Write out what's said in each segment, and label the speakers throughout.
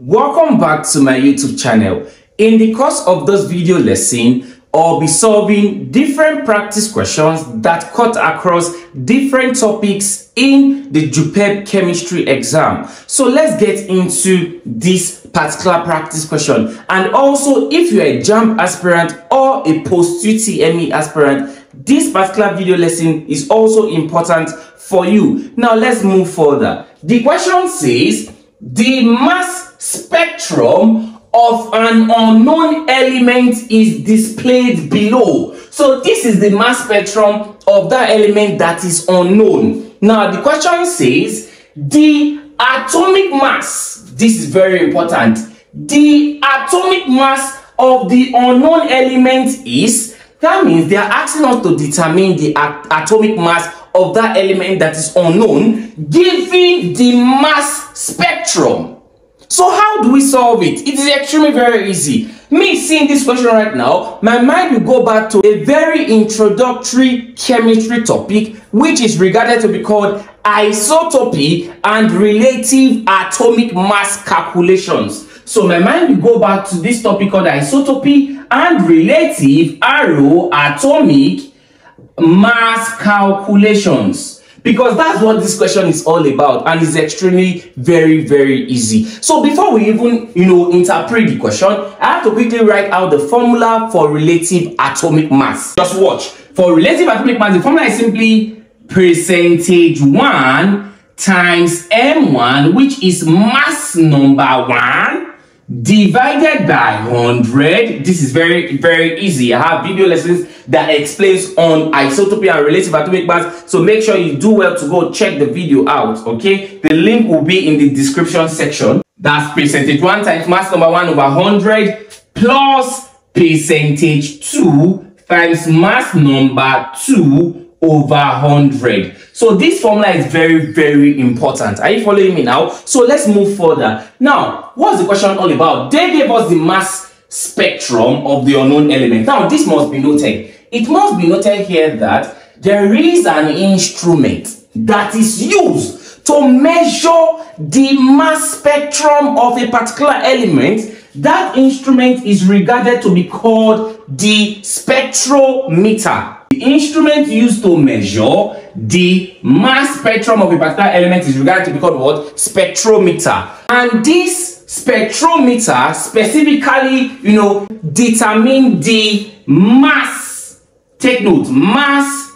Speaker 1: Welcome back to my YouTube channel. In the course of this video lesson, I'll be solving different practice questions that cut across different topics in the JUPEB chemistry exam. So let's get into this particular practice question. And also, if you're a JAMB aspirant or a post-UTME aspirant, this particular video lesson is also important for you. Now let's move further. The question says, the mass spectrum of an unknown element is displayed below. So this is the mass spectrum of that element that is unknown. Now the question says the atomic mass, this is very important, the atomic mass of the unknown element is, that means they are asking us to determine the atomic mass of that element that is unknown given the mass spectrum. So how do we solve it? It is extremely very easy. Me seeing this question right now, my mind will go back to a very introductory chemistry topic which is regarded to be called isotopy and relative atomic mass calculations. So my mind will go back to this topic called isotopy and relative arrow atomic mass calculations because that's what this question is all about and it's extremely very very easy. So before we even you know interpret the question i have to quickly write out the formula for relative atomic mass. Just watch. For relative atomic mass the formula is simply percentage 1 times m1 which is mass number 1 divided by 100 this is very very easy. I have video lessons that explains on isotopy and relative atomic mass. So make sure you do well to go check the video out okay? The link will be in the description section. That's percentage 1 times mass number 1 over 100 plus percentage 2 times mass number 2 over 100. So this formula is very, very important. Are you following me now? So let's move further. Now, what's the question all about? They gave us the mass spectrum of the unknown element. Now, this must be noted. It must be noted here that there is an instrument that is used to measure the mass spectrum of a particular element that instrument is regarded to be called the spectrometer. The instrument used to measure the mass spectrum of a particular element is regarded to be called what? Spectrometer. And this spectrometer specifically, you know, determine the mass, take note, mass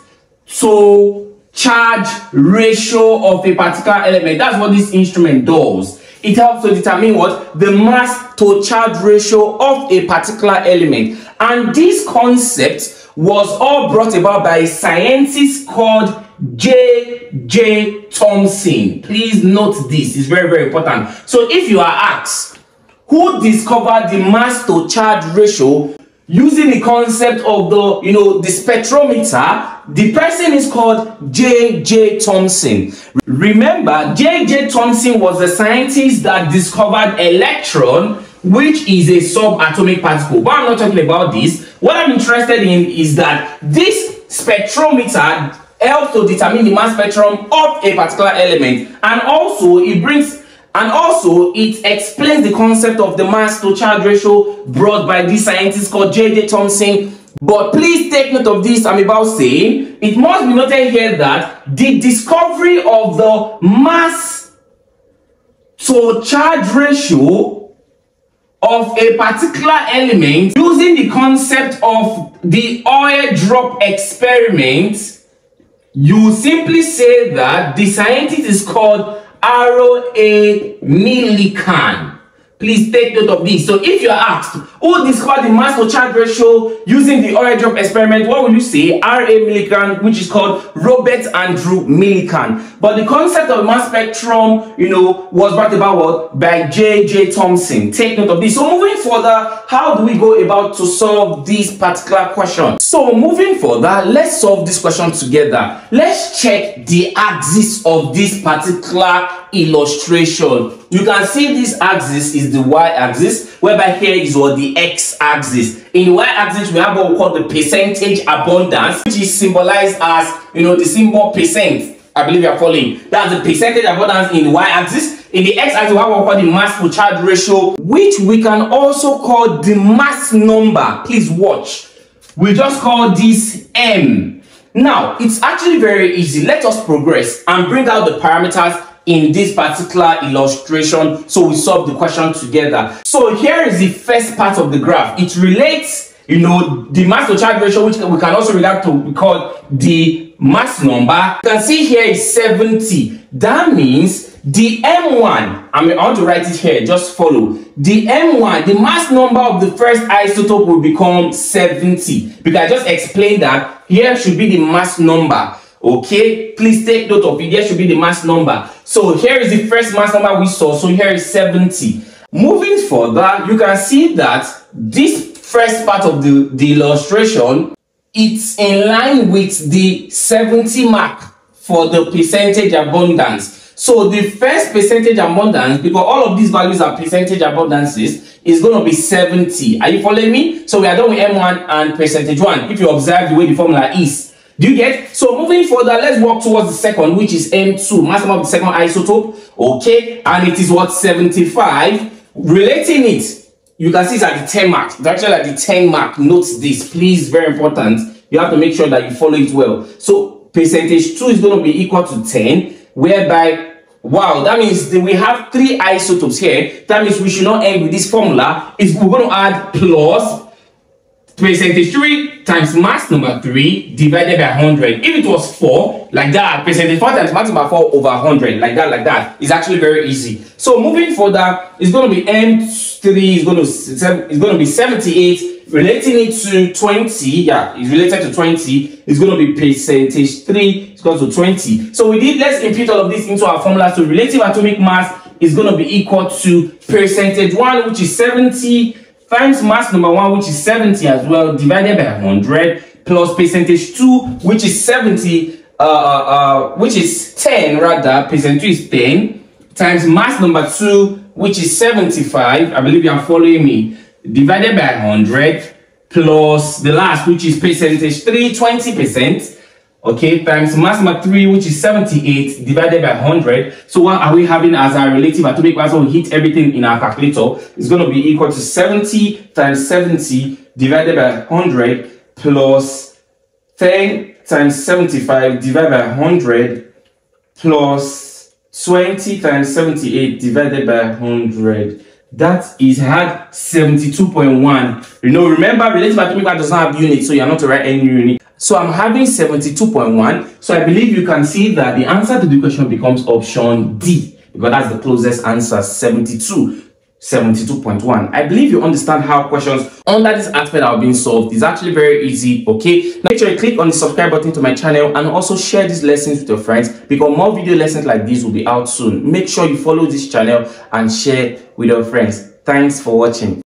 Speaker 1: to charge ratio of a particular element. That's what this instrument does. It helps to determine what? The mass to charge ratio of a particular element. And this concept was all brought about by a scientist called J.J. Thomson. Please note this, it's very, very important. So if you are asked, who discovered the mass to charge ratio using the concept of the, you know, the spectrometer, the person is called J.J. Thomson. Remember, J.J. Thomson was the scientist that discovered electron which is a subatomic particle. But I'm not talking about this. What I'm interested in is that this spectrometer helps to determine the mass spectrum of a particular element and also it brings and also it explains the concept of the mass to charge ratio brought by this scientist called J.J. Thomson but please take note of this I'm about saying. It must be noted here that the discovery of the mass to charge ratio of a particular element using the concept of the oil drop experiment, you simply say that the scientist is called Arrow A. Millikan. Please take note of this. So if you're asked, who discovered the mass to charge ratio using the oil drop experiment, what will you say? R.A. Millikan, which is called Robert Andrew Millikan. But the concept of mass spectrum, you know, was brought about what? By J.J. Thomson. Take note of this. So moving further, how do we go about to solve this particular question? So moving further, let's solve this question together. Let's check the axis of this particular illustration. You can see this axis is the y-axis, whereby here is what the x-axis. In y-axis, we have what we call the percentage abundance, which is symbolized as, you know, the symbol percent. I believe you are following. That's the percentage abundance in y-axis. In the x-axis, we have what we call the mass to charge ratio, which we can also call the mass number. Please watch. We just call this m. Now, it's actually very easy. Let us progress and bring out the parameters in this particular illustration so we solve the question together. So here is the first part of the graph. It relates, you know, the mass to charge ratio, which we can also relate to be called the mass number. You can see here is 70. That means the M1, I mean, I want to write it here, just follow. The M1, the mass number of the first isotope will become 70. Because I just explained that here should be the mass number. Okay, please take note of it. There should be the mass number. So here is the first mass number we saw. So here is 70. Moving further, you can see that this first part of the, the illustration, it's in line with the 70 mark for the percentage abundance. So the first percentage abundance, because all of these values are percentage abundances, is going to be 70. Are you following me? So we are done with M1 and percentage 1. If you observe the way the formula is. Do you get? So moving further, let's walk towards the second, which is M2, mass of the second isotope. Okay, and it is what 75. Relating it, you can see it's at the 10 mark. It's actually at the 10 mark. Note this, please, very important. You have to make sure that you follow it well. So percentage 2 is going to be equal to 10, whereby Wow, that means we have three isotopes here. That means we should not end with this formula. Is we're going to add plus percentage 3 times mass number 3 divided by 100. If it was 4, like that, percentage 4 times mass number 4 over 100, like that, like that, is actually very easy. So moving further, it's going to be M3 is going to, it's going to be 78 relating it to 20, yeah, it's related to 20, it's going to be percentage 3 it's going to 20. So we did, let's impute all of this into our formula. So relative atomic mass is going to be equal to percentage 1, which is 70, times mass number 1, which is 70 as well, divided by 100, plus percentage 2, which is 70, uh, uh, uh, which is 10 rather, percentage 2 is 10, times mass number 2, which is 75, I believe you are following me, divided by 100 plus the last which is percentage 3 20 percent okay times mass number 3 which is 78 divided by 100 so what are we having as our relative atomic mass we hit everything in our calculator? Is going to be equal to 70 times 70 divided by 100 plus 10 times 75 divided by 100 plus 20 times 78 divided by 100 that is had 72.1 you know remember relative atomic mass does not have units so you're not to write any unit so i'm having 72.1 so i believe you can see that the answer to the question becomes option d because that's the closest answer 72 72.1. I believe you understand how questions under this aspect are being solved. It's actually very easy, okay? Now make sure you click on the subscribe button to my channel and also share these lessons with your friends because more video lessons like this will be out soon. Make sure you follow this channel and share with your friends. Thanks for watching.